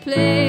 Play.